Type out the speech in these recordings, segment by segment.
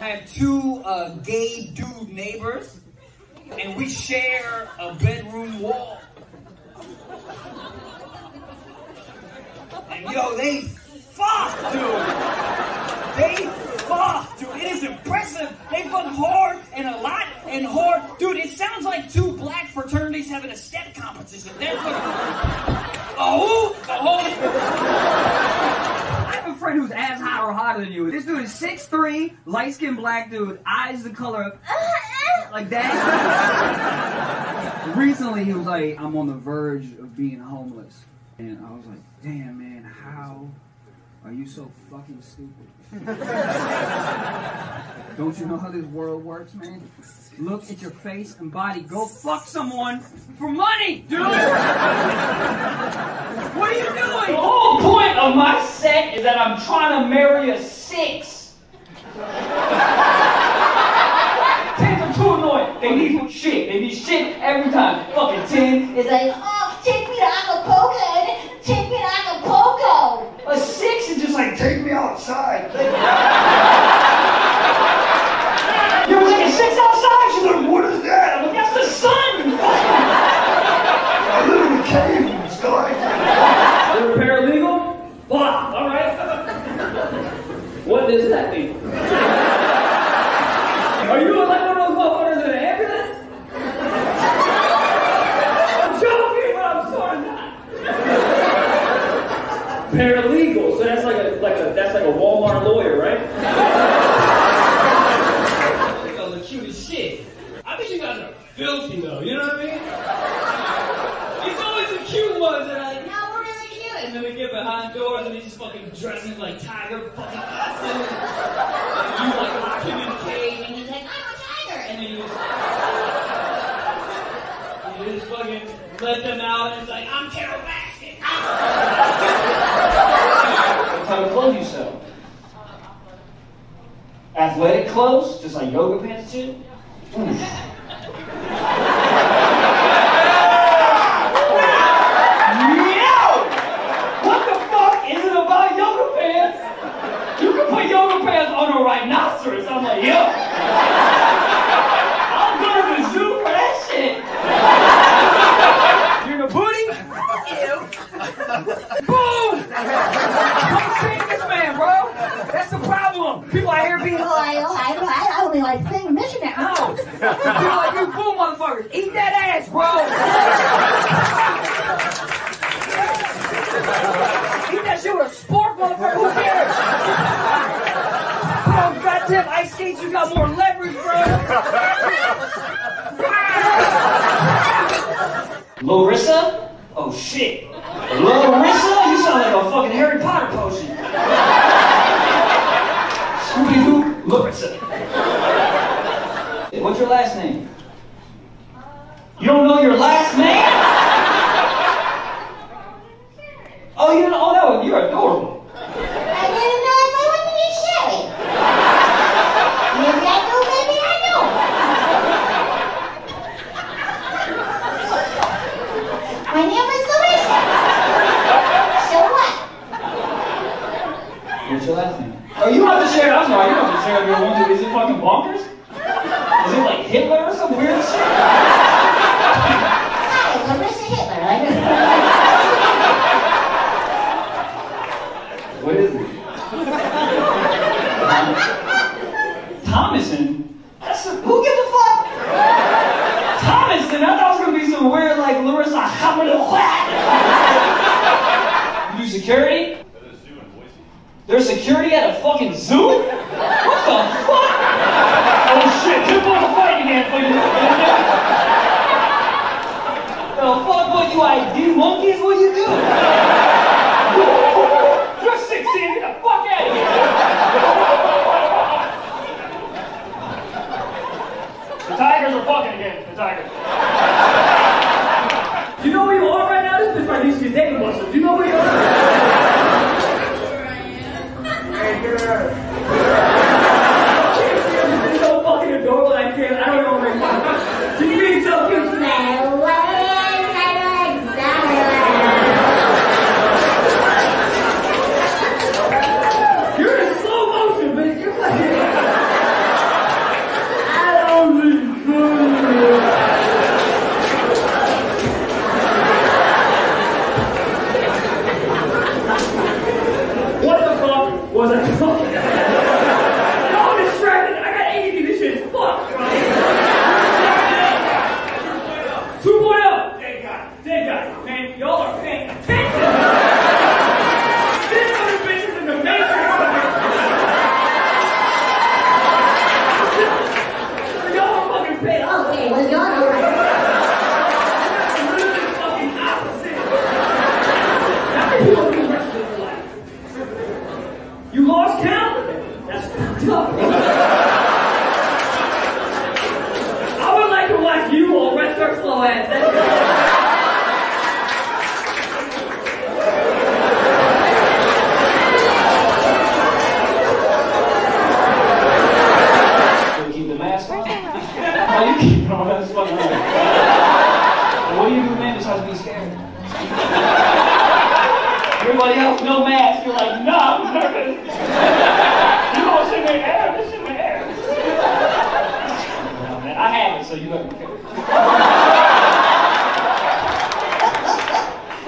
Have two uh, gay dude neighbors, and we share a bedroom wall. And yo, they fuck, dude. They fuck, dude. It is impressive. They fuck hard and a lot and hard. Dude, it sounds like two black fraternities having a step competition. They're fucking. Oh, oh. I have a friend who's as hot or hotter than you. This dude is 6'3", light-skinned black dude, eyes the color of like that. Recently, he was like, I'm on the verge of being homeless. And I was like, damn, man, how are you so fucking stupid? Don't you know how this world works, man? Look at your face and body. Go fuck someone for money, dude! what are you doing? The whole point of my set is that I'm trying to marry a six. Tens are too annoying. They need shit. They need shit every time. Fucking ten is like, oh, take me to Acapulco. Take me to Acapulco. A six is just like, take me outside. You ever take a six outside? She's like, what is that? I'm like, that's the sun. I live in a cave in the sky. You're a paralegal? Fuck, alright. what does that mean? Are you like one of those motherfuckers in an ambulance? I'm joking, but I'm sort of not. Paralegal, so that's like a like a that's like a Walmart lawyer, right? They go the cutest shit. I bet you guys are filthy though, you know what I mean? It's always the cute ones that are like, no, we're really cute. And then we get behind doors and he's just fucking dressing like tiger fucking costume. And you like lock him in a cage and he's like, I'm a tiger. And then you just, you just fucking let them out and it's like, I'm Carole Baskin. What type of clothes you sell? Athletic clothes, just like yoga pants and shit. Oof. Yo! What the fuck is it about yoga pants? You can put yoga pants on a rhinoceros. I'm like, yo. I'll go to the zoo for that shit. You're in a booty? Boom! Don't change this man, bro. That's the problem. People out here being like, oh, I, I, I only like thing missionary. People like you, boom, motherfuckers. Eat that ass, bro. Eat that shit with a spork, motherfucker. Who cares? Bro, goddamn ice skates, you got more leverage, bro. Larissa? Oh shit. Larissa? You sound like a fucking Harry Potter potion. Scooby Doo, What's your last name? You don't know your last name? Oh, you don't oh no, you're adorable. I didn't know if I wanted to. Maybe I do, maybe I don't. My name is. So what? What's your last name? Oh, you don't have to share. I'm sorry, you don't have to share one. Is it fucking bonkers? Is it like Hitler or some weird shit? Asshole ass. That's- So keep the mask on? Why you keep it on? That's fucking weird. And what do you do, man, besides be scared? Everybody else, no mask. You're like, no, I'm nervous. You know what's in the air? It's in the air. No, man, I have it, so you let me care.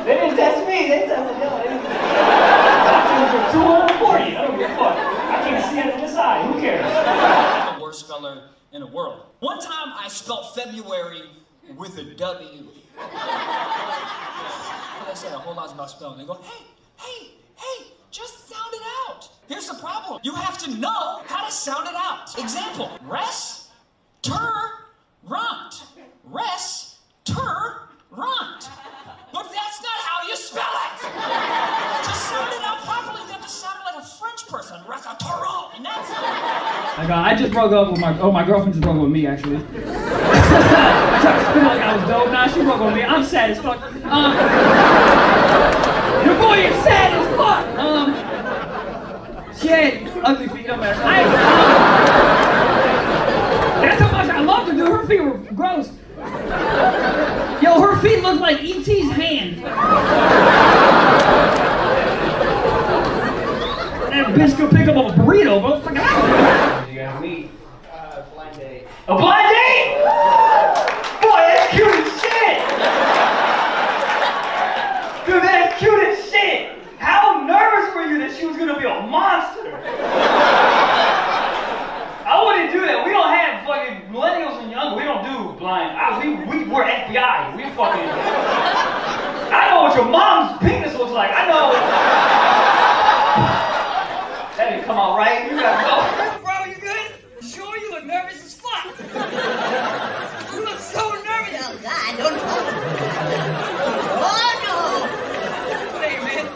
they didn't test me. They tested you. They didn't- I took for 240. I don't give a fuck. I can't see it on the side. Who cares? the worst speller in the world. One time I spelled February with a W. They said a whole lot about spelling. They go, hey, hey, hey, just sound it out. Here's the problem. You have to know how to sound it out. Example, res, ter, runt. Res, ter, runt. But that's not how you spell it. to sound it out properly, you have to sound it like a French person. Restaurant. And that's Like, uh, I just broke up with my, oh, my girlfriend just broke up with me, actually. Like I was dope. Nah, she broke up with me. I'm sad as fuck. Um, your boy is sad as fuck. Um, she had ugly feet. Don't matter. I, um, that's how much I loved her, dude. Her feet were gross. Yo, her feet look like E.T.'s hands. That bitch could pick up a burrito, bro. Fucking You guys meet? Uh, blind date. A blind date? Boy, that's cute as shit! Dude, that's cute as shit! How nervous were you that she was gonna be a monster? I wouldn't do that. We don't have fucking millennials and younger. We don't do blind. I, we, we, we're FBI. We fucking. I know what your mom's penis looks like. I know. That didn't come out right. You gotta go. Bro, you good? Sure, you look nervous as fuck. you look so nervous. Oh, God, don't Oh, Hey, man.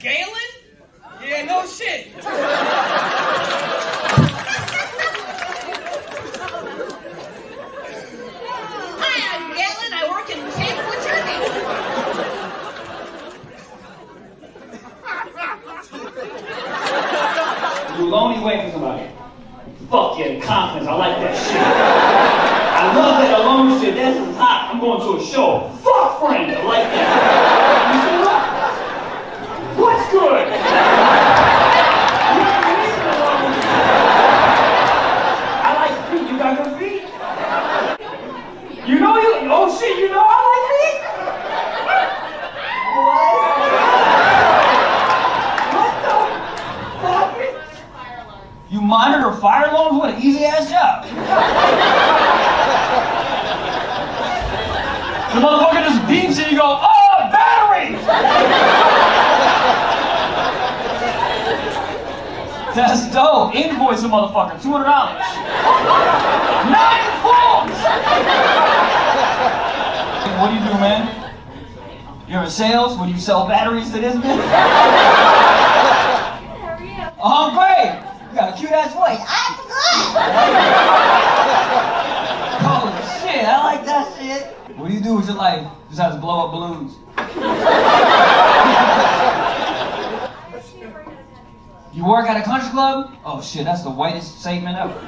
Galen? Yeah, no shit. no. Hi, I'm Galen. I work in Tampa, Jersey. You only wait for somebody. Confidence. I like that shit. I love that alone shit. That's hot. I'm going to a show. Fuck friends. I like that. You see what? What's good? I like feet. You got good feet? You know you. Oh shit. You know I like feet. What? What the fuck? You monitor fire alarms? What an easy ass job. the motherfucker just beeps and you go, oh, batteries! That's dope. Invoice a motherfucker, $200. Nine phones! what do you do, man? You're in sales? Do you sell batteries to this bitch? Oh, I'm great. You got a cute ass voice. I'm good. Holy shit, I like that shit. What do you do with your life besides blow up balloons? You work at a country club? Oh shit, that's the whitest statement ever.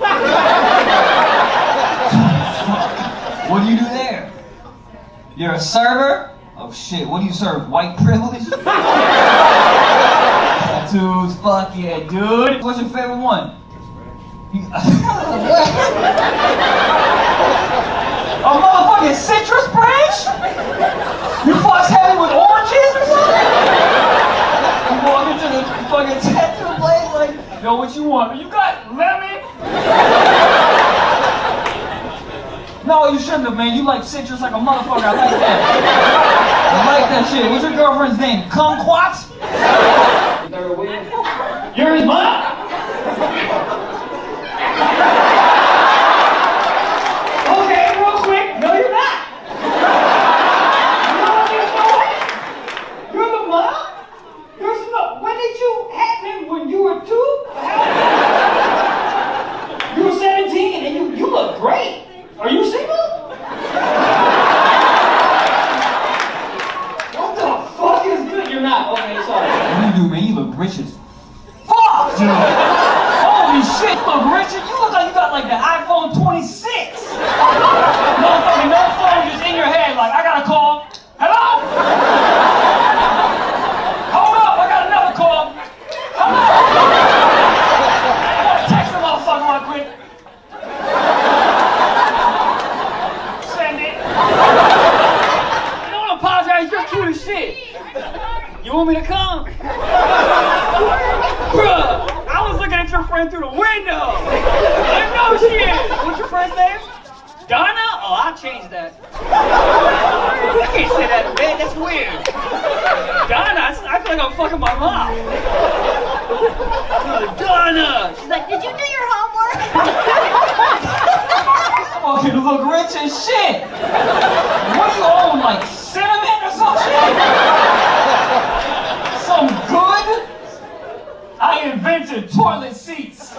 what do you do there? You're a server? Oh shit, what do you serve? White privilege? Tattoos, fuck yeah, dude. What's your favorite one? A motherfucking citrus branch? You fucks heavy with oranges or something? You walk into the fucking tattoo place like, yo, what you want? You got lemon? No, you shouldn't have, man. You like citrus like a motherfucker. I like that. I like that shit. What's your girlfriend's name? Kumquat? You're his mom? Okay, real quick. No, you're not. No, you're not. You're the mom? You're no. When did you have him? When you were two? You were 17 and you, you look great. Are you single? got like the iPhone 26. Motherfucking no phone just in your head, like, I got a call. Hello? Hold up, I got another call. Hello? I gotta text the motherfucker real quick. Send it. You don't apologize, you're cute as shit. You want me to come? Bruh, I was looking at your friend through the window. I know she is. What's your friend's name? Donna? Oh, I'll change that. You can't say that in bed. That's weird. Donna? I feel like I'm fucking my mom. Donna! She's like, Did you do your homework? Oh, fucking look rich as shit. What do you own, like cinnamon or some shit? Some good? I invented toilet seats.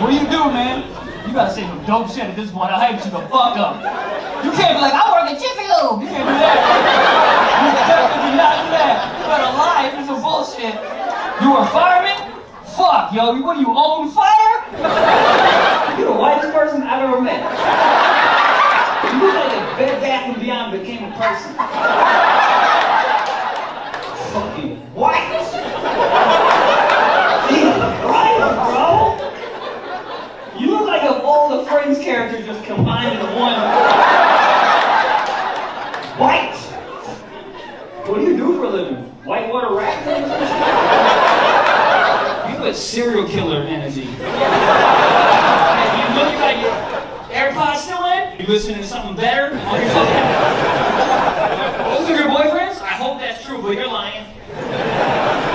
What do you do, man? You gotta say some dope shit at this point. I'll hype you the fuck up. You can't be like, I work at Jiffy Lube. You can't do that. Do that. You better lie it's some bullshit. You a fireman? Fuck, yo. What do you own fire? You're the whitest person I've ever met. You look like a Bed Bath and Beyond became a person. Fucking white. Christ, bro. You look like if all the Friends characters just combined into one. White. Whitewater rafting? You have serial killer energy. You look like your AirPods still in? You listening to something better on your phone? Those are your boyfriends? I hope that's true, but you're lying.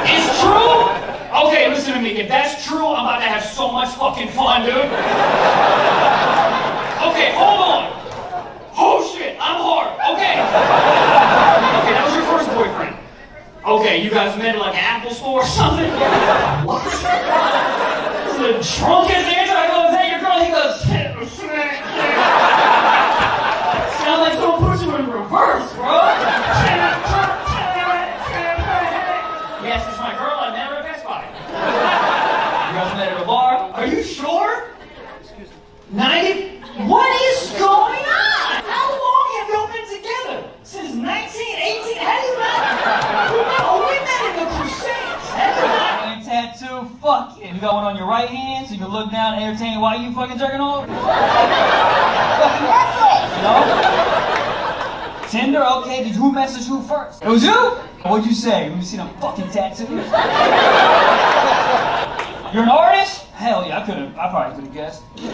It's true? Okay, listen to me. If that's true, I'm about to have so much fucking fun, dude. Okay, hold on. Oh shit, I'm hard. Okay, that was your first boyfriend. Okay, you guys met at like an Apple store or something? What? The drunkest answer I go, is that your girl? He goes, Sound like someone puts you in reverse, bro. yes, it's my girl. I met her at Best Buy. You guys met at a bar? Are you sure? 90? What is you can look down and entertain why you fucking jerking off? fucking Netflix. no? Tinder, okay. Did who message who first? It was you? What'd you say? Let me see them fucking tattoos. You're an artist? Hell yeah, I could have. I probably could have guessed. what do you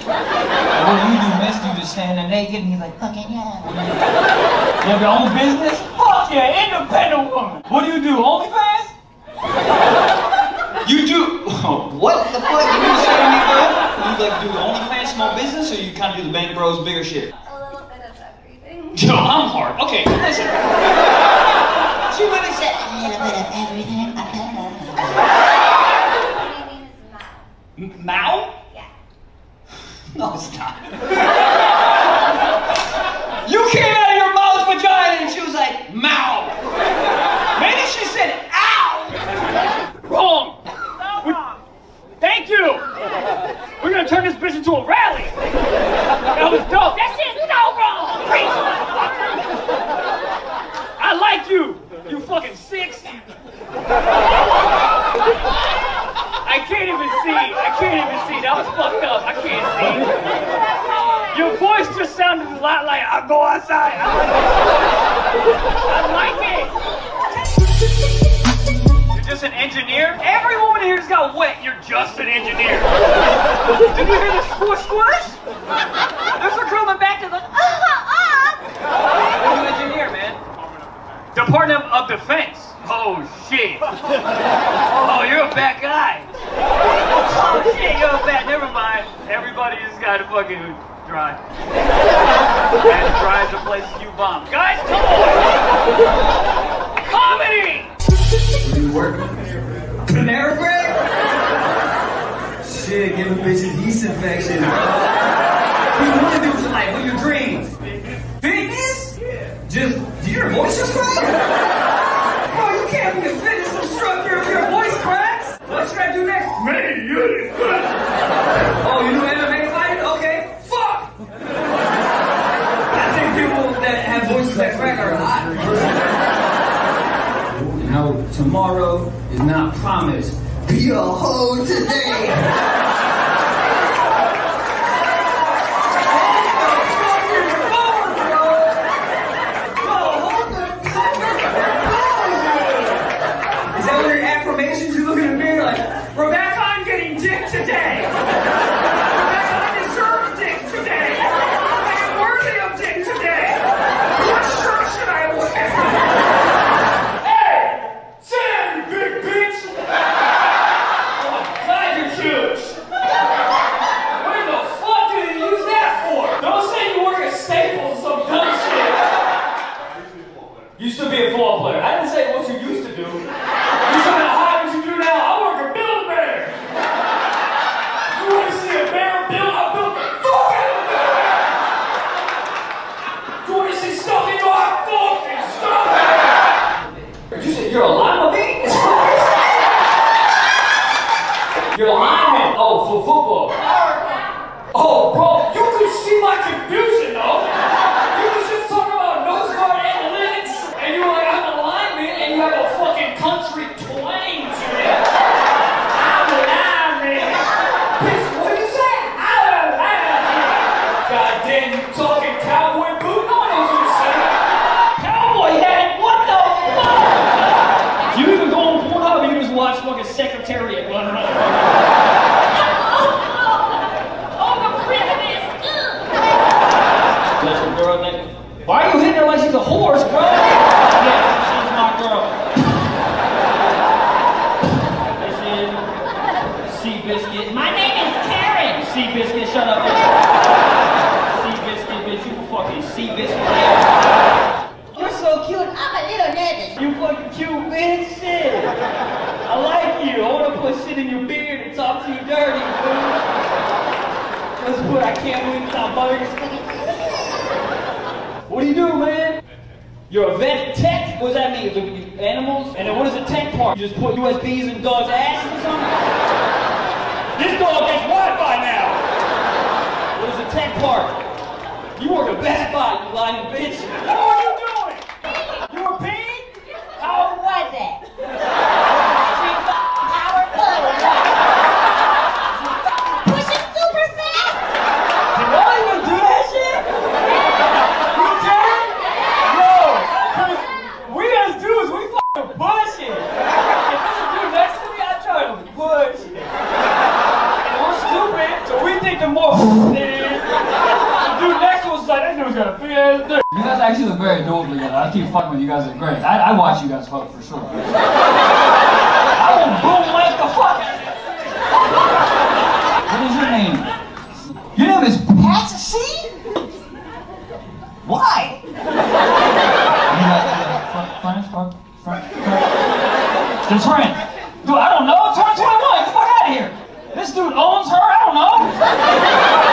do, miss? You just stand there naked and he's like, Fucking yeah. you have your own business? Fuck yeah, independent woman. What do you do? OnlyFans? you do. What the fuck? You just saying me, bro? You like do OnlyFans small business or you kind of do the Bang Bros bigger shit? A little bit of everything. Yo, I'm hard. Okay, listen. She really said a little bit of everything. What do you mean it's not? M- Mao? Yeah. No, it's not. you came out of your mom's vagina and she was like, Mao. Maybe she said, ow. Wrong. Thank you. We're gonna turn this bitch into a rally. That was dope. That shit's so wrong. Preach. I like you. You fucking six. I can't even see. I can't even see. That was fucked up. I can't see. Your voice just sounded a lot like I go outside. I like it. Just an engineer? Every woman here just got wet. You're just an engineer. Did you hear the squish squish? There's a the back that's like, ah, ah. You're engineer, man. Department of Defense. Oh shit. Oh, you're a bad guy. Oh shit, you're a bad. Never mind. Everybody just got to fucking drive. And drive to places you bomb. Guys, come on. Comedy you work? Panera Bread? Shit, give a bitch a yeast infection. you want to do tonight? What are your dreams? Fitness? Yeah. Just, do your voice just crack? Bro, you can't be a fitness instructor if your voice cracks. What should I do next? Man, you Oh, you do MMA fighting? Okay, fuck! I think people that have voices that crack are tomorrow is not promised. Be a hoe today. Dude, I don't know. 2021, get the fuck out of here. This dude owns her. I don't know.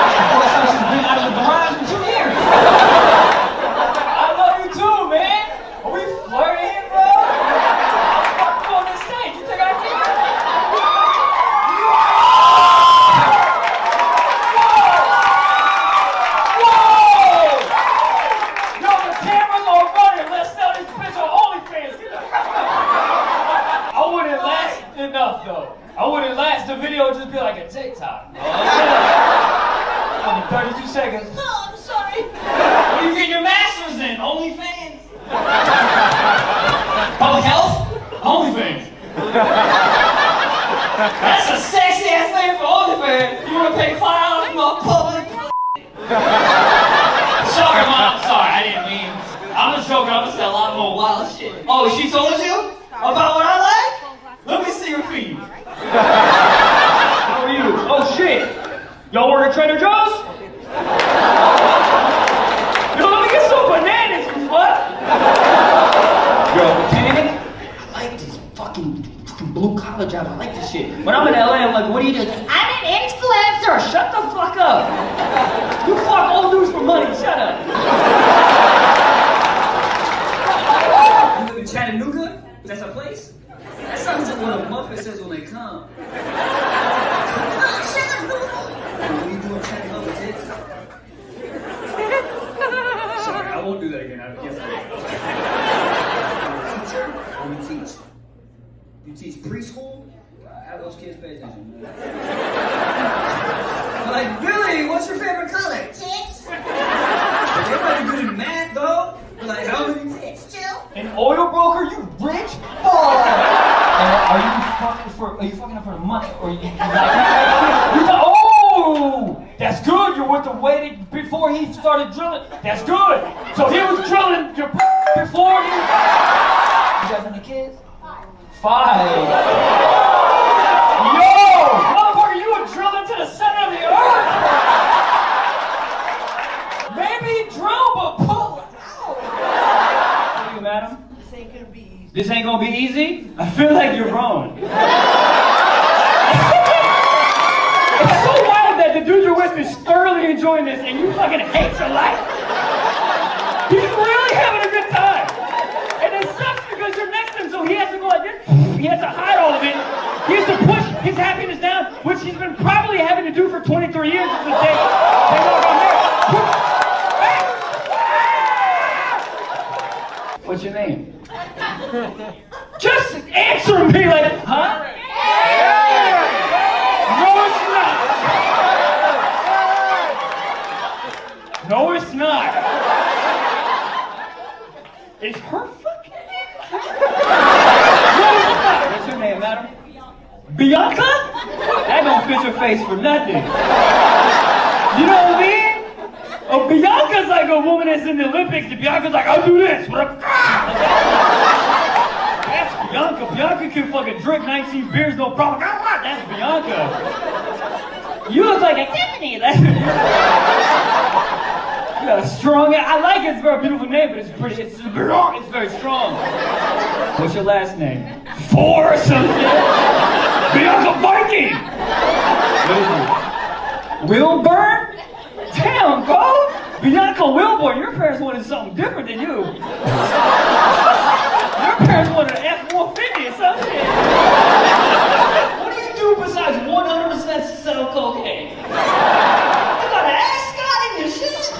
An oil broker, you rich. And are you fucking for? Are you fucking up for the money, or you? you you got, oh, that's good. You're with the waiting before he started drilling. That's good. So he was drilling your before you. You guys any kids? Five. Yo, motherfucker, you were drilling to the center of the earth. Maybe drill, but pull out. What are you, madam? This ain't gonna be easy. This ain't gonna be easy? I feel like you're wrong. it's so wild that the dude you're with is thoroughly enjoying this and you fucking hate your life. He's really having a good time. And it sucks because you're next to him, so he has to go like this. He has to hide all of it. He has to push his happiness down, which he's been probably having to do for 23 years since the day they all got married. What's your name? Just answer me like, huh? No, it's not. No, it's not. It's her fucking name. No, it's not. What's your name, madam? Bianca? That don't fit your face for nothing. You know what I mean? Oh, Bianca's like a woman that's in the Olympics, and Bianca's like, I'll do this. That's Bianca. Bianca can fucking drink 19 beers, no problem. That's Bianca. You look like a Tiffany. That's You got a strong. I like it. It's a very beautiful name, but it's pretty. It's it's very strong. What's your last name? Four or something. Bianca Viking. What is it? Wilburn? Damn, bro! Oh, Bianca Wilborn, your parents wanted something different than you. Your parents wanted an F-150 or something. What do you do besides 100% sell cocaine? You got an ascot in your shit?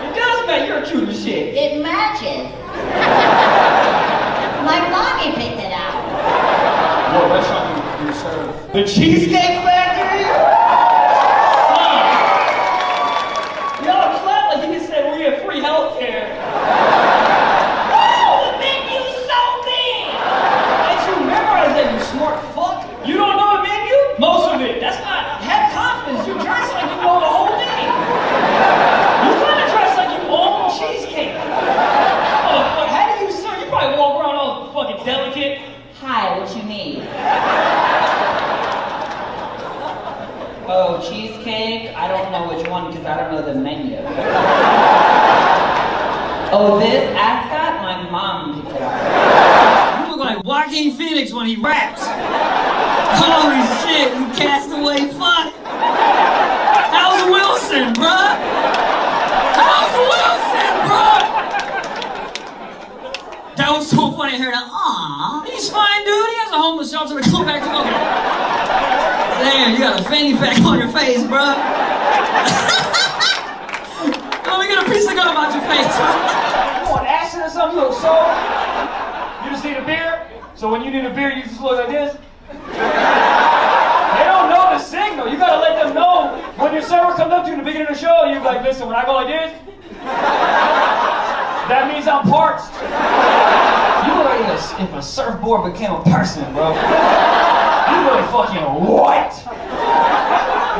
It does, man. You're cute as shit. It matches. My mommy picked it out. What restaurant you, you serve? The Cheesecake Factory? Y'all clap like you just said we have free health care. Oh, the menu's so big! Ain't you memorize that, you smart fuck? You don't know the menu? Most of it. That's not. Have confidence. You dress like you know the whole thing. You kind of dress like you own cheesecake. Oh, fuck. How do you, sir? You probably walk around all fucking delicate. Hi, what you need? Oh, cheesecake? I don't know which one because I don't know the menu. Oh, this ascot? My mom picked it out. You look like Joaquin Phoenix when he raps. Holy shit, you castaway fuck. How's Wilson, bruh? How's Wilson, bruh? That was so funny. I heard that. Aw, he's fine, dude. He has a homeless shelter to go back to. Okay. Damn, you got a fanny pack on your face, bruh. Let me get a piece of gum out your face. You want acid or something? You look so. You just need a beer? So when you need a beer, you just look like this? They don't know the signal. You gotta let them know when your server comes up to you in the beginning of the show. You're like, listen, when I go like this, that means I'm parched. You this if a surfboard became a person, bro. You look fucking what?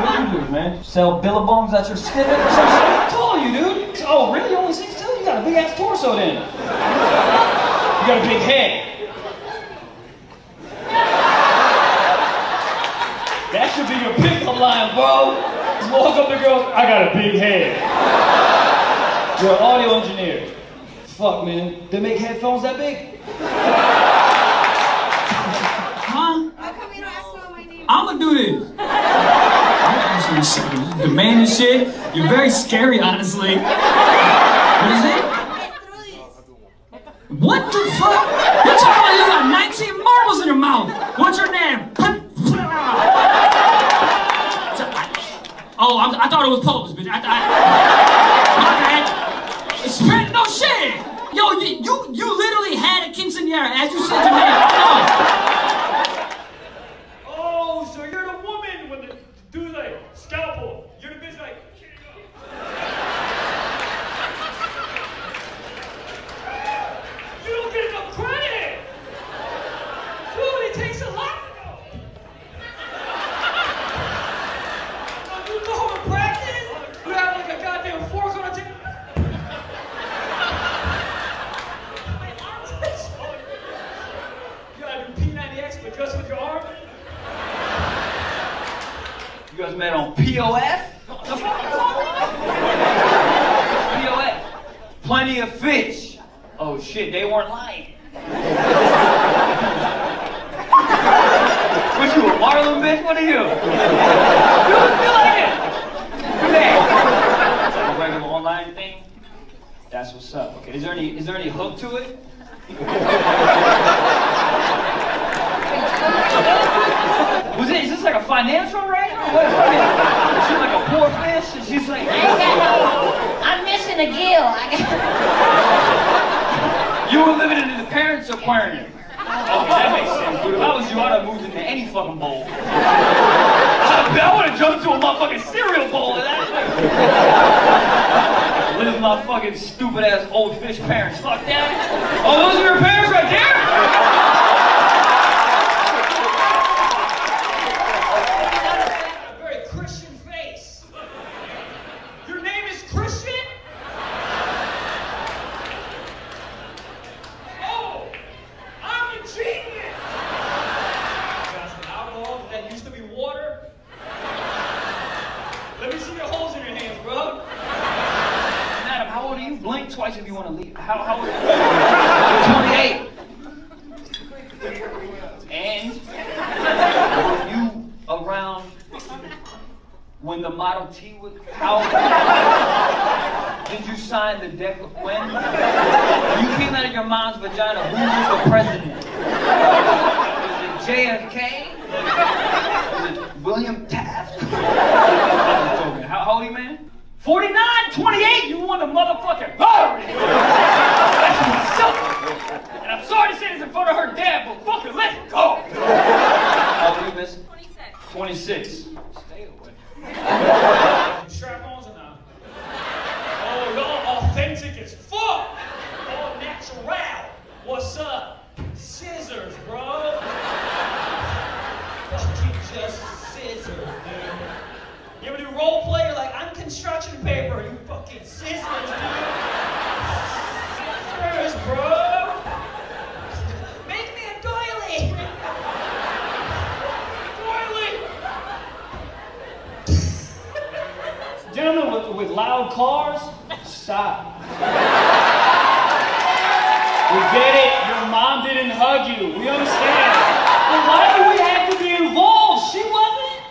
What do you do, man? Sell billabongs at your snippet or some shit? I told you, dude. Oh, really? You only 6'2"? You got a big ass torso then. You got a big head. That should be your pickup line, bro. Just walk up to girls, I got a big head. You're an audio engineer. Fuck, man. They make headphones that big? Huh? How come you don't ask me what my name I'ma do this. I'm asking you shit. You demanding shit. You're very scary, honestly. What is it? What the fuck? You're talking like you got 19 marbles in your mouth. What's your name? Oh, I, I thought it was Polish, bitch. I, I, my bad. Spread no shit. Yo, you, you you literally had a quinceanera as you said your name. Oh, Oh, so you're the woman with the do the scalpel. You're know, POF? The? POF. Plenty of fish. Oh shit, they weren't lying. what you, a Marlin bitch? What are you? You, you like it? It's like a regular online thing. That's what's up. Okay, is there any is there any hook to it? Was it? Is this like a financial right? Or what? Is she like a poor fish? And she's like, I ain't got no. I'm missing a gill. You were living in the parents' aquarium. Oh, okay, that makes sense, dude. If I was you, I'd have moved into any fucking bowl. I would have jumped to a motherfucking cereal bowl. And that. Live my fucking stupid ass old fish parents. Fuck that. Oh, those are your parents right there? Loud cars, stop. We get it. Your mom didn't hug you. We understand. But why do we have to be involved? She wasn't.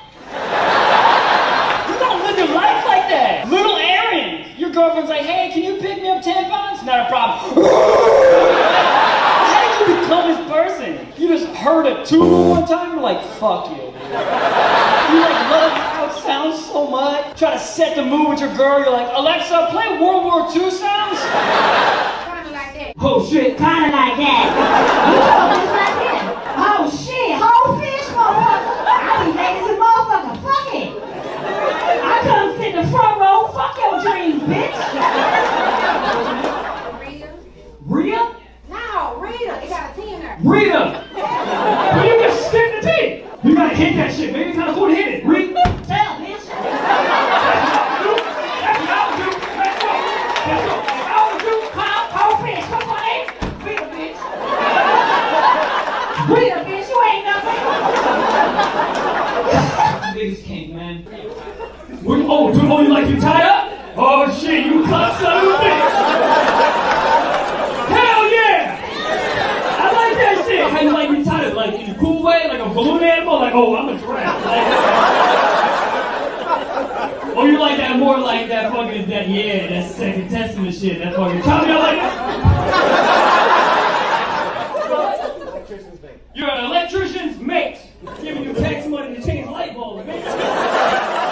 You don't live your life like that. Little errands. Your girlfriend's like, hey, can you pick me up tampons? Not a problem. How did you become this person? You just heard a tune one time, you're like, fuck you. You like love how it sounds so much. Try to set the mood with your girl. You're like, Alexa, play World War II sounds. Kinda like that. Oh shit. Kinda like that. You talk just like this. Oh shit, whole fish, motherfucker. I be late as a motherfucker. Fuck it. I come sit in the front row. Fuck your dreams, bitch. Rita? No, Rita. It got a T in there. Rita! Well, you just skip the T. You gotta hit that shit, baby. Kind of cool to hit it. Rita. Tell, bitch. That's what I would do. Let's go. Let's go. If I would do, Huh? Whole fish. Come on, eh? Rita, bitch. Rita, bitch. You ain't nothing. Biggest kink, man. What, oh, do, oh, you like you tied up? Oh shit, you cunt son of a bitch! Hell yeah! I like that shit. How you like me tied up? Like in a cool way, like a balloon animal? Like, oh, I'm a giraffe. Like, or you like that more like that fucking that yeah, that second testament shit. That fucking tell me I like that. You're an electrician's mate. Giving you tax money to change light bulbs, man.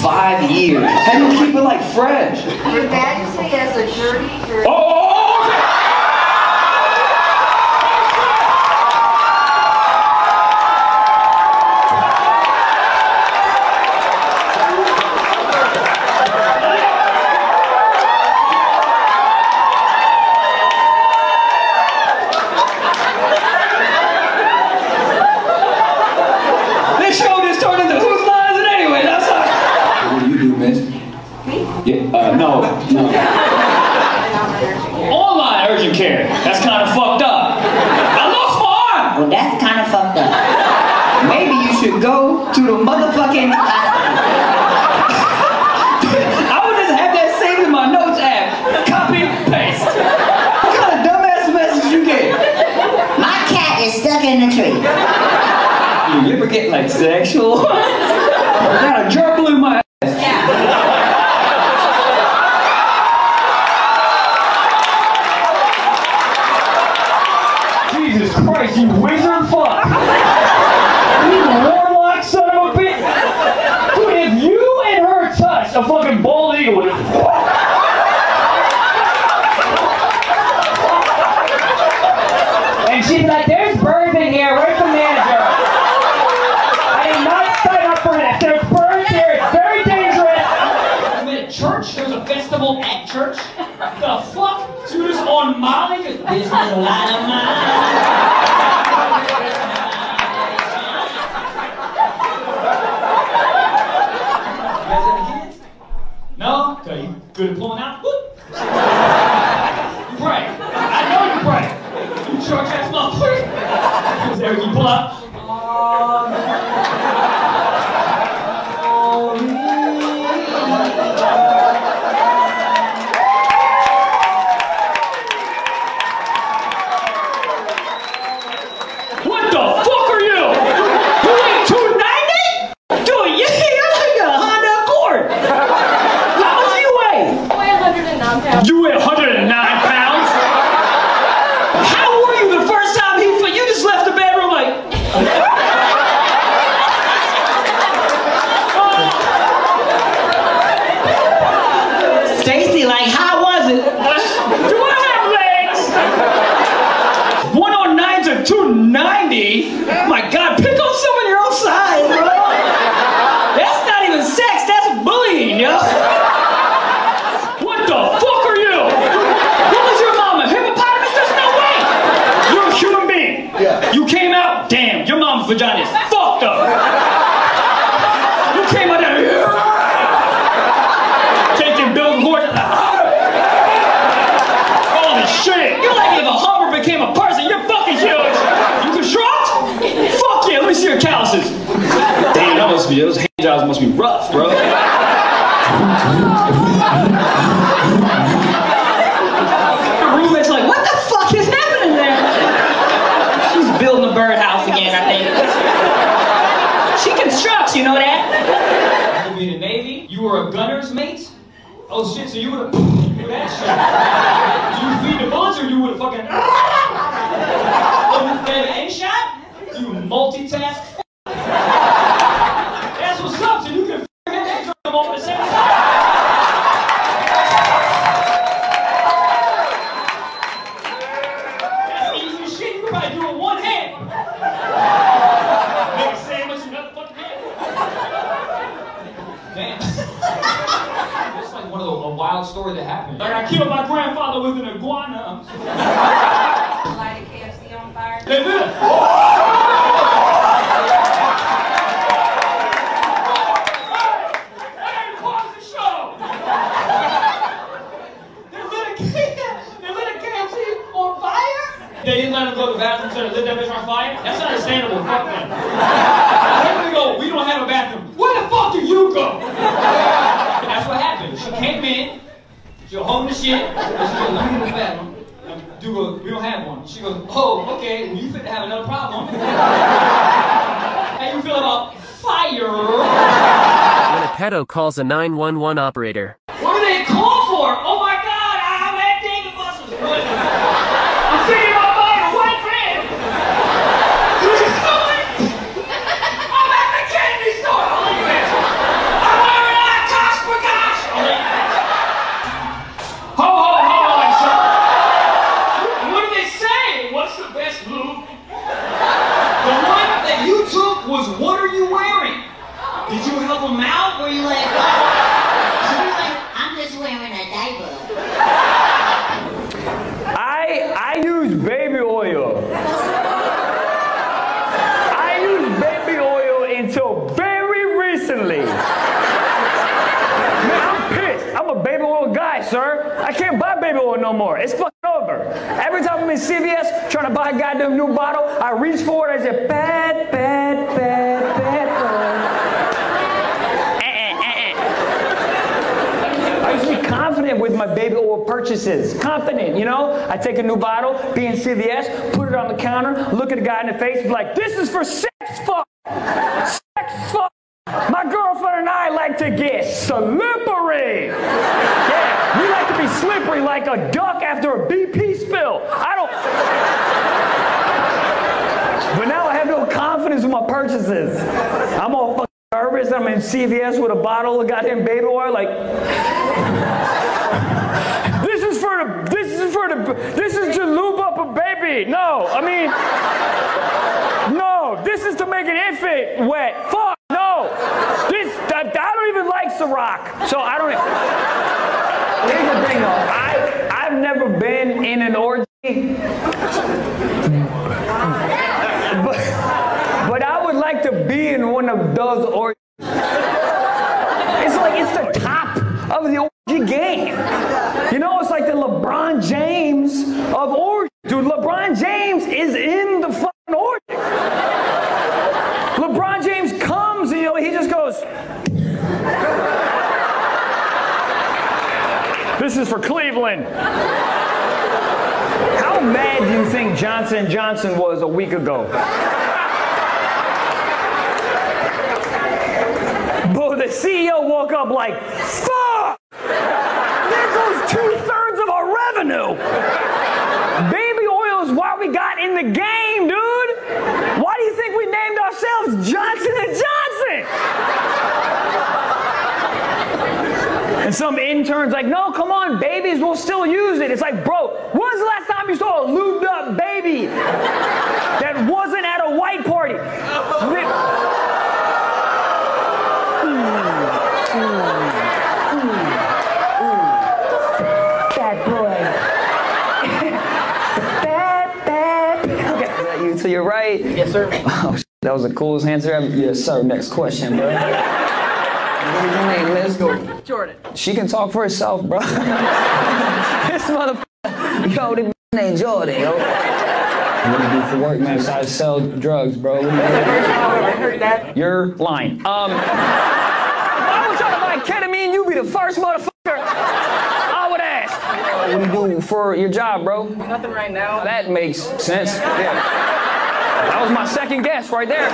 Twenty-five years. How do you keep it like fresh? Your Majesty has a dirty, dirty. Oh, forget like sexual ones. now a jar blew my Good at pulling out. you pray. I know you pray. You church ass motherfucker. Eric, you pull out. come easy shit. Probably do it one hand. Make a sandwich another fucking hand. It's like one of the, wild story that happened. Like I killed my grandfather with an iguana. definition of fire? That's understandable. Fuck them. Where do go? We don't have a bathroom. Where the fuck do you go? And that's what happened. She came in, she was holding the shit, and she goes, let me get the bathroom. Um, do goes, we don't have one. She goes, oh, okay, well, you fit to have another problem. How you feel about fire? When a pedo calls a 911 operator. What do they call for? Oh my god, I'm at Dave and Buster's. I'm thinking I reach for it. I say, bad, bad, bad, bad. Eh, eh, eh, eh. I used to be confident with my baby oil purchases. Confident, you know? I take a new bottle, be in CVS, put it on the counter, look at the guy in the face, be like, this is for sex fuck. Sex fuck. My girlfriend and I like to get slippery. Yeah, we like to be slippery like a duck after a BP spill. I don't. But now I have no confidence in my purchases. I'm all fucking nervous. I'm in CVS with a bottle of goddamn baby oil. Like, this is for the. This is for the. This is to lube up a baby. No, I mean, no. This is to make an infant wet. Fuck. No. This. I, I don't even like Ciroc. So I don't. Here's the thing, though. I I've never been in an orgy. But, but I would like to be in one of those orgies. It's like it's the top of the orgy game. You know, it's like the LeBron James of orgy. Dude, LeBron James is in the fucking orgy. LeBron James comes and you know, he just goes. This is for Cleveland. How mad do you think Johnson Johnson was a week ago? But the CEO woke up like, fuck! There goes two thirds of our revenue! Baby oil is why we got in the game, dude! Why do you think we named ourselves Johnson Johnson? And some interns like, no, come on, babies will still use it. It's like, bro, when's the last time you saw a lubed up baby that wasn't at a white party? Bad boy. bad, bad. Okay, is that you to your right? Yes, sir. Oh, sh- that was the coolest answer ever. Yes, sir. Next question, bro. What is your name, Miss? Jordan. Jordan. She can talk for herself, bro. this motherfucker. Yo, this name Jordan, yo. What do you do for work, man? Besides sell drugs, bro. What do you do? I heard that. You're lying. Um, I was trying to buy ketamine, you'd be the first motherfucker I would ask. What do you do for your job, bro? Nothing right now. That makes sense. Yeah. That was my second guess right there.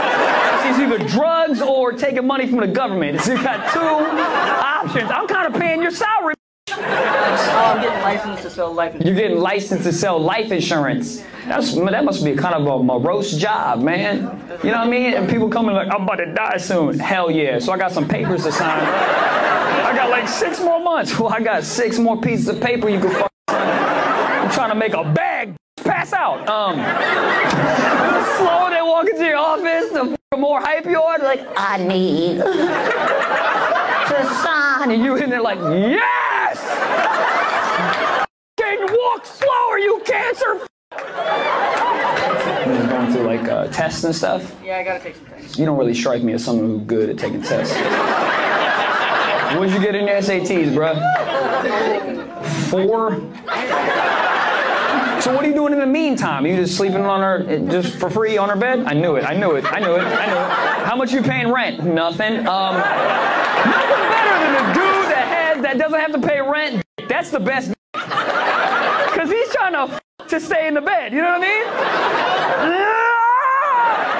It's either drugs or taking money from the government. So you got two options. I'm kind of paying your salary. Oh, I'm getting licensed to sell life insurance. You're getting licensed to sell life insurance. That's that must be kind of a morose job, man. You know what I mean? And people coming like, I'm about to die soon. Hell yeah. So I got some papers to sign. I got like six more months. Well, I got six more pieces of paper you can fuck. I'm trying to make a bag pass out. Um, slow they walk into your office, the more hype you are, like, I need to sign. And you in there like, yes! Can you walk slower, you cancer? Just going through like uh, tests and stuff. Yeah, I gotta take some tests. You don't really strike me as someone who's good at taking tests. What'd you get in your SATs, bruh? Four? So what are you doing in the meantime? Are you just sleeping on her, just for free on her bed? I knew it. I knew it. I knew it. I knew it. How much you paying rent? Nothing. Um, nothing better than a dude that has that doesn't have to pay rent. That's the best. Cause he's trying to f- to stay in the bed. You know what I mean?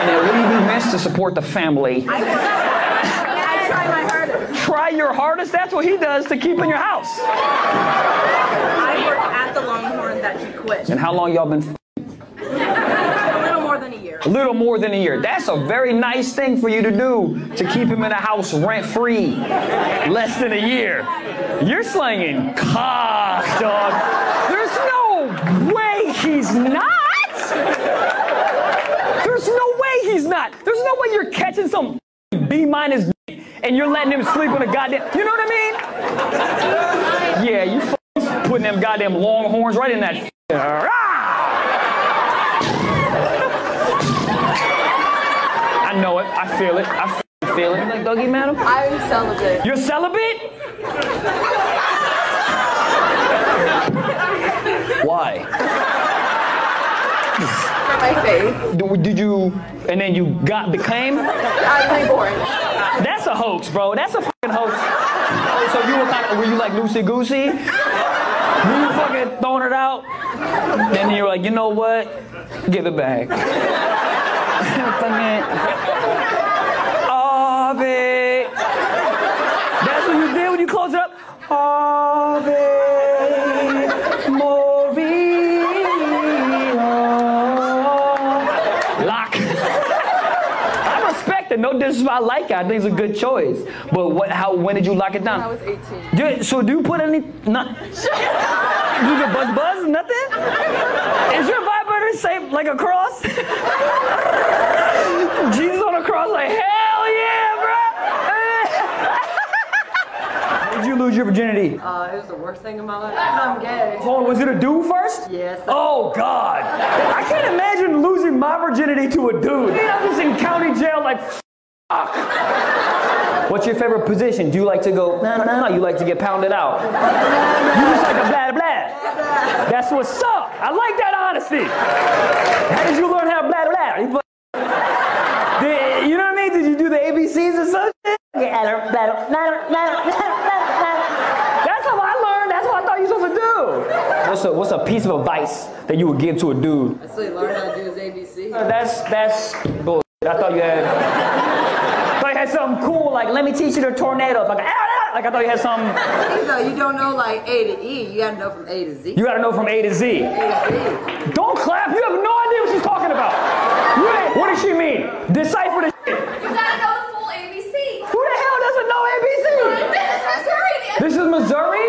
And then what do you do next to support the family? I try my hardest. Try your hardest. That's what he does to keep in your house. I work at the Longhorn that you quit. And how long y'all been? f- A little more than a year. A little more than a year. That's a very nice thing for you to do to keep him in a house rent free. Less than a year. You're slinging cock, dog. There's no way he's not. There's no way he's not. There's no way you're catching some B minus and you're letting him sleep on a goddamn. You know what I mean? Yeah, you f- putting them goddamn longhorns right in that. I know it. I feel it. I feel it. You like Dougie, madam? I'm celibate. You're celibate? Why? For my faith. Did, did you? And then you got became? I'm pretty boring. That's a hoax, bro. That's a fucking hoax. Oh, so you were kind of were you like loosey goosey? You fucking throwing it out? Then you're like, you know what? Give it back. Ave. That's what you did when you closed it up. Ave No disrespect. I like it. I think it's a good choice. But what? How? When did you lock it down? I was 18. Do- so do you put any? Not. do you get buzz buzz? Nothing. Is your vibrator shaped like a cross? Jesus on a cross, like hell yeah, bro. Did you lose your virginity? Uh, it was the worst thing in my life. I'm gay. Oh, was it a dude first? Yes. Oh God! I can't imagine losing my virginity to a dude. I'm just in county jail, like. Fuck. What's your favorite position? Do you like to go? No, no, no, no. You like to get pounded out. You just like a blah blah. That's what's up. I like that honesty. How did you learn how to blah blah? You Did- you know what I mean? Did you do the ABCs or something? That's how I learned. That's what I thought you were supposed to do. What's a what's a piece of advice that you would give to a dude? I still learned how to do his ABC. That's that's bull. I thought you had. I thought you had something cool like let me teach you the tornado. Like, ah, ah, like I thought you had something. You you don't know like A to E. You gotta know from A to Z. You gotta know from A to Z. A to Z. Don't clap. You have no idea what she's talking about. You what does she mean? Decipher the shit. You gotta know the full ABC. Who the hell doesn't know ABC? This is Missouri. This is Missouri.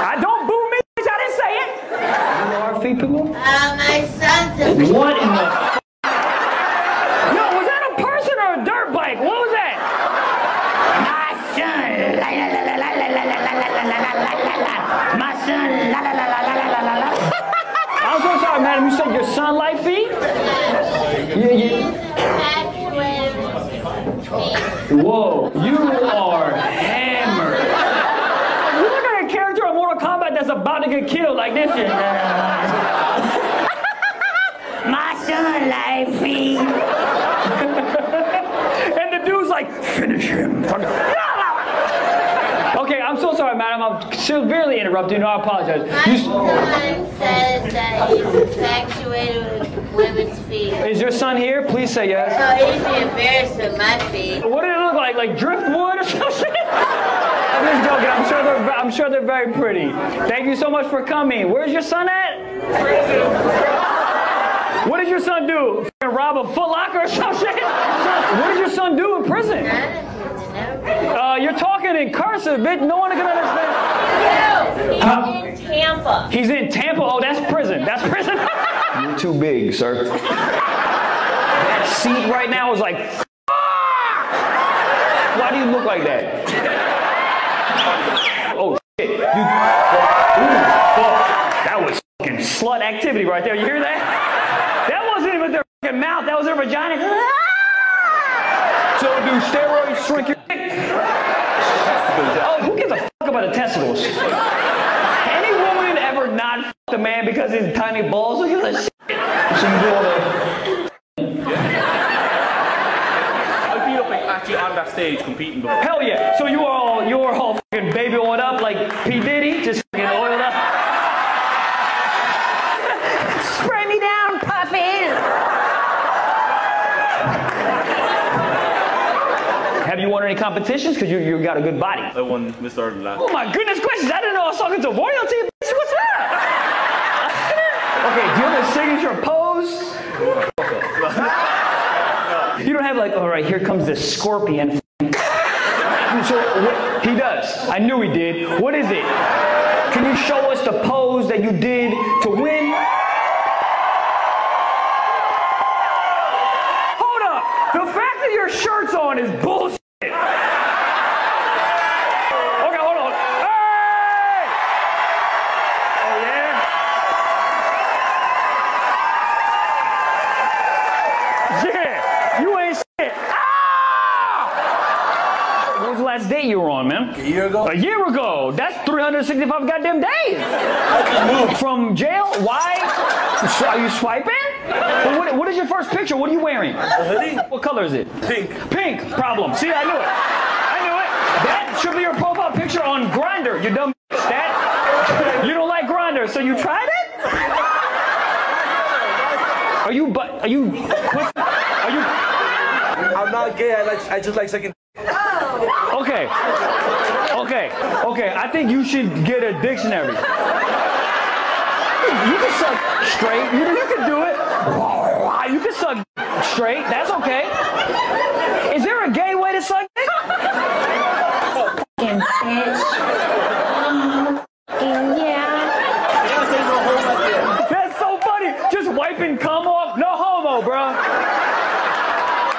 I don't boo me. I didn't say it. You know our feet people. Uh, my son's a What in the? Your son like feet? Yeah, yeah. Whoa, you are hammered. You look like a character in Mortal Kombat that's about to get killed like this shit. My son like feet. and the dude's like, finish him. Okay, I'm so sorry, madam. I'm severely interrupting. I apologize. My You, son says that he's infatuated with women's feet. is your son here? Please say yes. So he'd be embarrassed with my feet. What did it look like? Like driftwood or something? I'm just joking. I'm sure they're. I'm sure they're very pretty. Thank you so much for coming. Where's your son at? What did your son do? F***ing rob a Foot Locker or some shit? What did your son do in prison? Uh, you're talking in cursive, bitch. No one can understand. Huh? He's in Tampa. He's in Tampa. Oh, that's prison. That's prison. You're too big, sir. That seat right now is like. Why do you look like that? Oh shit! You. Ooh, fuck. That was fucking slut activity right there. You hear that? That wasn't even their fucking mouth. That was their vagina. So do steroids shrink your dick? Oh, who gives a fuck about the testicles? Any woman ever not fucked a man because of his tiny balls? Look at that shit. She can do all the. I'll be up like actually on that stage competing. But Hell yeah! So you are all you are all fucking baby oiled up like P Diddy, just fucking oiled up. Spray me down, Puffy. Have you won any competitions? Cause you you got a good body. I won Miss Ireland last. Oh my goodness gracious! I didn't know I was talking to royalty. bitch. What's up? okay, do you have a signature pose? You don't have like, all right, here comes the scorpion. So what, he does. I knew he did. What is it? Can you show us the pose that you did to win? Hold up. The fact that your shirt's on is bullshit. Okay, hold on. Hey! Oh yeah. Yeah, you ain't shit. Ah! What was the last date you were on, man? A year ago. A year ago. That's 365 goddamn days. I moved from jail. Why? So are you swiping? What, what is your first picture? What are you wearing? A hoodie. What color is it? Pink. Pink. Problem. See, I knew it. I knew it. That should be your profile picture on Grindr. You dumb. bitch. That. You don't like Grindr, so you tried it? Are you? But are you? Are you? I'm not gay. I like. I just like second. Okay. Okay. I think you should get a dictionary. You can suck straight. You, you can do it. You can suck straight. That's okay. Is there a gay way to suck dick? Fucking bitch. Fucking yeah. That's so funny. Just wiping cum off. No homo, bro.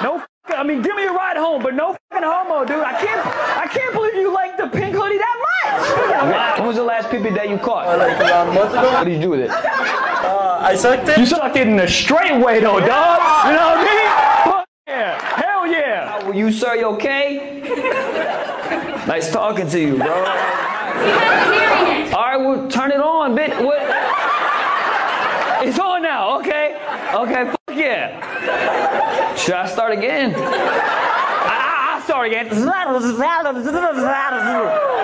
No. f- I mean, give me a ride home, but no fucking homo, dude. I can't. I can't believe you like the pink hoodie that much. When was the last pee that you caught? like around a month ago. What do you do with it? Uh, I sucked it. You sucked it in a straight way, though, dog. You know what I mean? Fuck yeah. Hell yeah. How are you, sir? You okay? nice talking to you, bro. All right, well, turn it on, bitch. What? It's on now. Okay. Okay. Fuck yeah. Should I start again? I, I, I'll start again.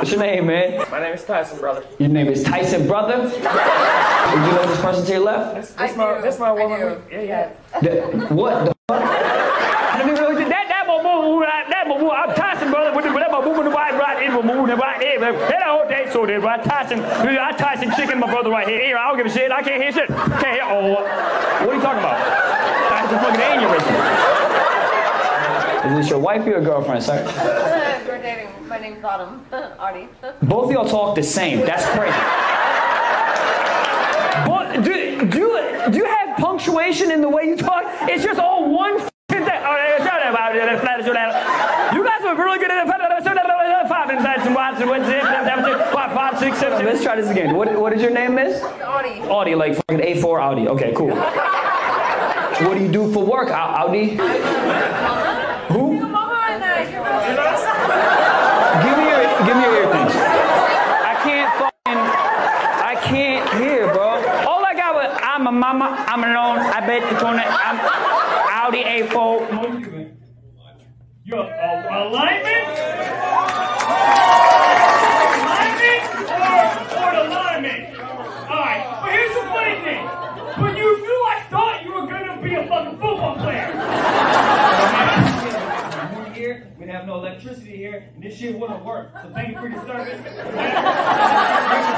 What's your name, man? My name is Tyson, brother. Your name is Tyson, brother. Did you know this person to your left? That's, that's my, that's my woman. Yeah, yeah. The, what the fuck? I didn't even realize that that my move that that my move. I'm Tyson brother with the that my moving the right right in my moving the right there. Hello, they so they right Tyson. I Tyson chicken my brother right here. Here, I don't give a shit. I can't hear shit. Can't hear. Oh, what are you talking about? That's a fucking aneurysm. Is this your wife or your girlfriend, sir? My name's Autumn. Artie. Both of y'all talk the same. That's crazy. But do, do, do you have punctuation in the way you talk? It's just all one f***ing thing. Oh, yeah, shut up, uh, yeah, flat as you guys are really good at it. Five inside some watch, one, six, seven, seven, six, five, five, six, seven, seven. Let's try this again. What, what is your name, miss? Audie. Audi, like fucking A4 Audi. Okay, cool. What do you do for work, Audi? Who? Give me your, earphones. I can't fucking, I can't hear, bro. All I got was, I'm a mama, I'm alone, I bet you're gonna, I'm Audi A4. You're a lineman? Lineman or, or lineman? Alright, but here's the funny thing. You knew I thought you were gonna be a fucking football player. We're here, we'd have no electricity here, and this shit wouldn't work. So thank you for your service.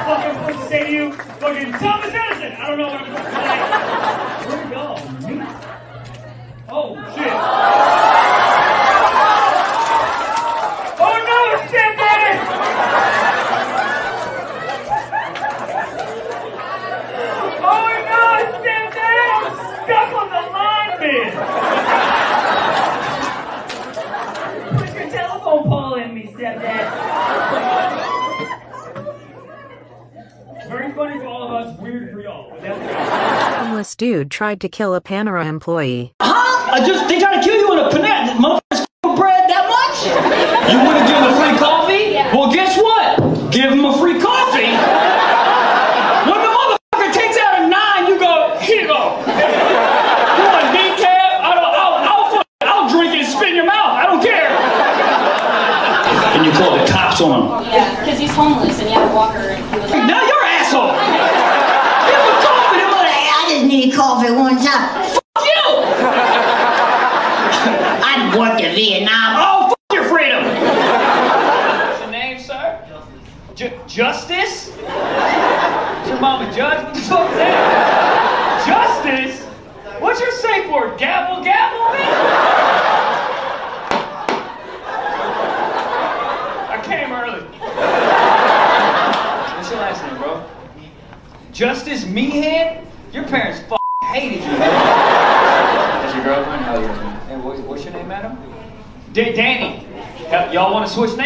Fucking person to say to you, fucking Thomas Edison. I don't know what I'm supposed to say. Go? Me? Oh, shit. Oh no, stepdaddy! Oh no, stepdaddy! I'm stuck on the lineman! Put your telephone pole in me, stepdad. Very funny for all of us, weird for y'all. but that's- Homeless dude tried to kill a Panera employee. Huh? I just they try to kill you in a panette. Motherfuckers bread that much? You wouldn't give him a free coffee? Well, guess what? Give him a free coffee. when the motherfucker takes out a nine, you go, here you go. You want a decaf? I don't, I'll, I'll, fuck- I'll drink it and spit in your mouth. I don't care. And you call the cops on him. Yeah, because he's homeless and he had a walker and he was like, Now you're an asshole. Give him a coffee. They're like, I just need coffee one time. fuck you. I'd work in Vietnam. Oh, f- your freedom! What's your name, sir? Ju- Justice? Is your mama judge? What the fuck is that? Justice? What's your safe word? Gavel, gavel, man? I came early. What's your last name, bro? Justice Meehan? Your parents f- hated you. That's your girlfriend? Hell yeah. And what, what's your name, madam? Da- Danny. Y- y'all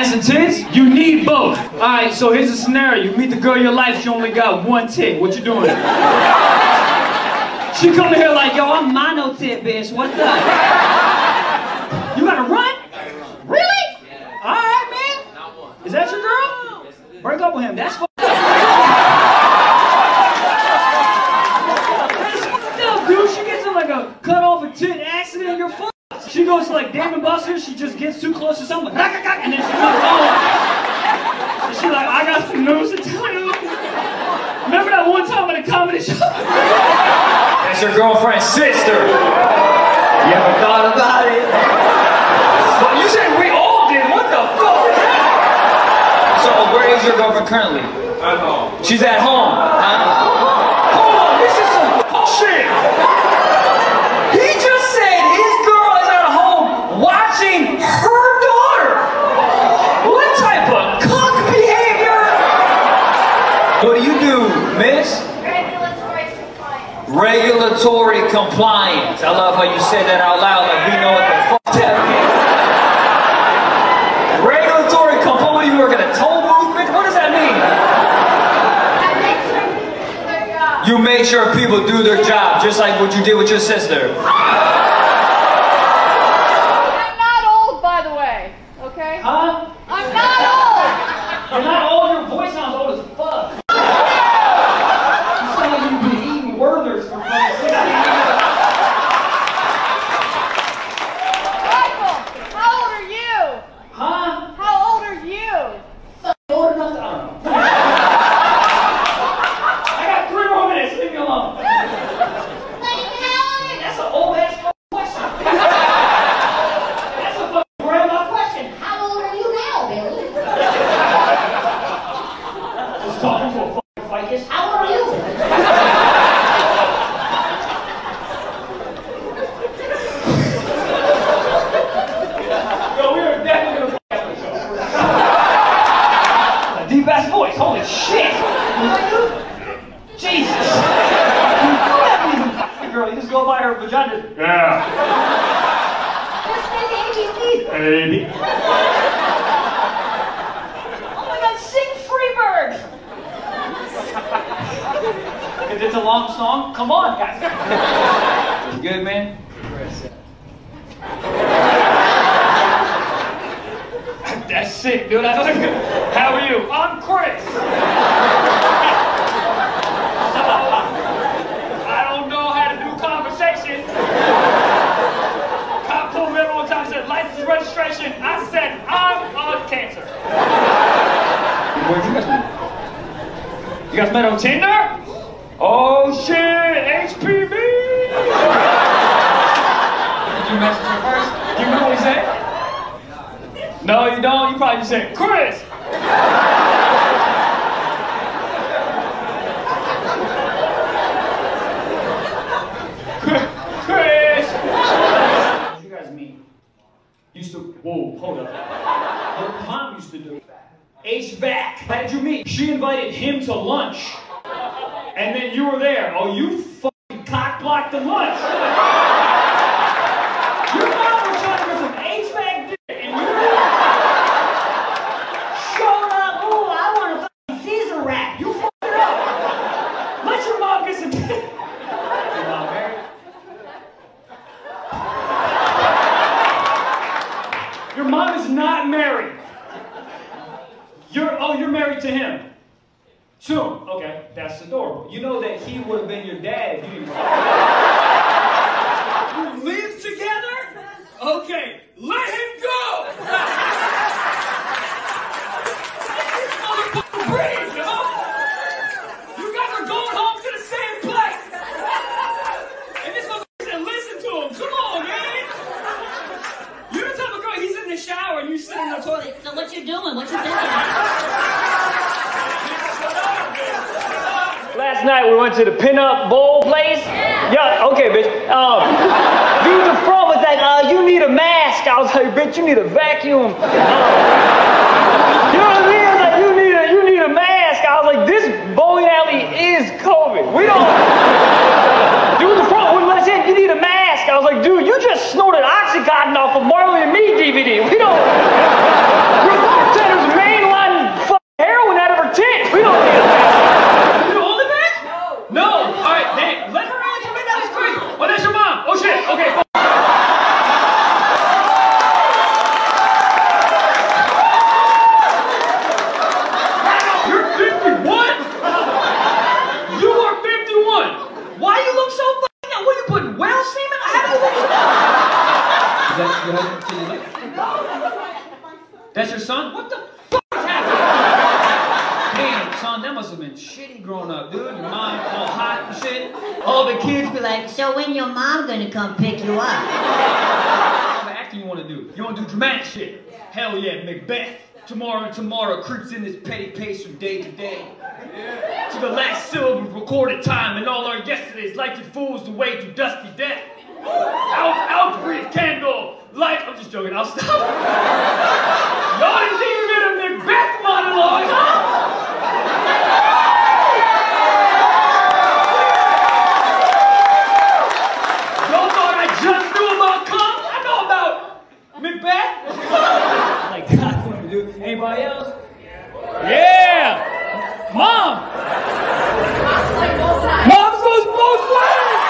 Ass and? You need both. All right, so here's a scenario. You meet the girl of your life, she only got one tip. What you doing? She come here like, yo, I'm mono tip, bitch. What's up? You gotta run? Really? All right, man. Is that your girl? Break up with him. That's goes to like Dave and Buster's, she just gets too close to something, and then she goes home. And she's like, I got some news to tell you. Remember that one time at a comedy show? That's your girlfriend's sister. You ever thought about it? You said we all did. What the fuck? So where is your girlfriend currently? At home. She's at home. Huh? compliance. I love how you said that out loud, like we know what the fuck that means. Regulatory compliance, you work at a toll booth, bitch? What does that mean? Make sure you make sure people do their job, just like what you did with your sister. Used to, whoa, hold up. Her mom used to do HVAC. How did you meet? She invited him to lunch. And then you were there. Oh, you fucking cock blocked the lunch. Young? What you putting whale semen? How do you look so? Is that your husband? That's your son? What the fuck is happening? Damn, son, that must have been shitty growing up, dude. Your mom all hot and shit. All the kids be like, So when your mom gonna come pick you up? what acting you want to do? You want to do dramatic shit? Hell yeah, Macbeth. Tomorrow and tomorrow creeps in this petty pace from day to day. To the last syllable of recorded time, and all our yesterdays lighted fools the way to dusty death. Out, out, breathe candle. Light. I'm just joking. I'll stop. Y'all didn't think you were gonna Macbeth monologue, huh? Y'all thought I just knew about cum? I know about Macbeth. like God, what to do? Anybody else? Yeah. Mom. Mom goes both ways.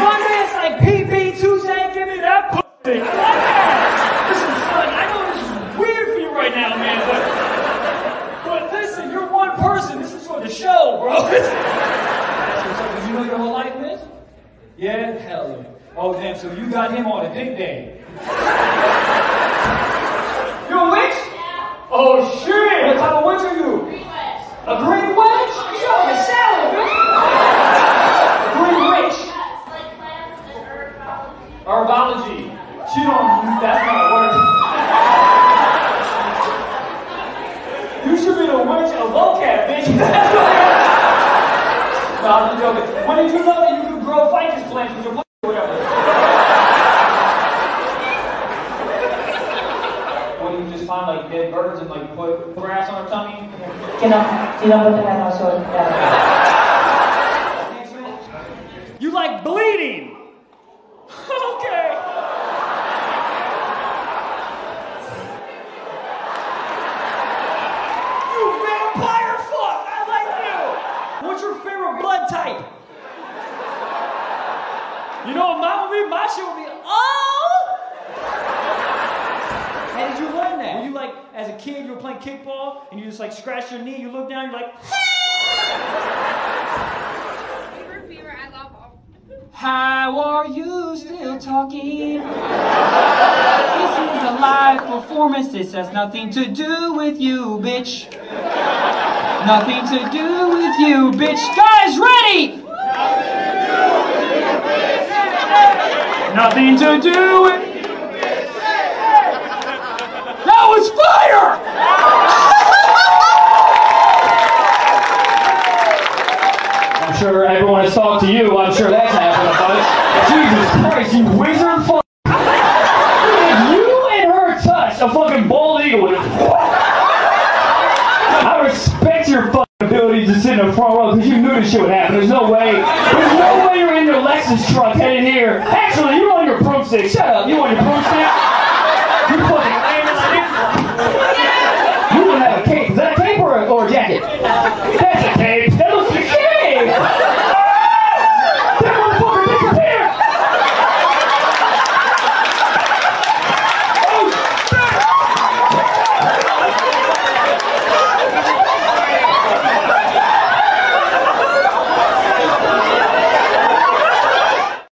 Monday's like PP, Tuesday, give me that pussy. I like that. Listen, son, I know this is weird for you right now, man, but but listen, you're one person. This is for the show, bro. you know your whole life is? Yeah, hell yeah. Oh damn, so you got him on a big day. You a witch? Oh shit! What type of witch are you? Green witch. A green witch? Oh, you got a salad, bitch. Green witch. Plants and Herbology. Herbology. She don't. That's not a word. You should be the witch of vocab, bitch. no, I'm joking. When did you know that you could grow ficus plants with your pussy or whatever? What do you just find like dead birds and like put grass on her tummy? You like bleeding? okay. You vampire fuck! I like you! What's your favorite blood type? You know what mine would be? My shit would be, oh! How did you learn that? Were you like, as a kid, you were playing kickball, and you just like scratch your knee, you look down, you're like, How are you still talking? This is a live performance. This has nothing to do with you, bitch. Nothing to do with you, bitch. Guys, ready? Nothing to do with. You. That was fire! I'm sure everyone has talked to you. I'm sure that's happened a bunch. Jesus Christ, you wizard! Fuck. If you and her touch a fucking bald eagle would I respect your fucking ability to sit in the front row because you knew this shit would happen. There's no way. There's no way you're in your Lexus truck headed here. Actually, you're on your broomstick. Shut up. You on your broomstick?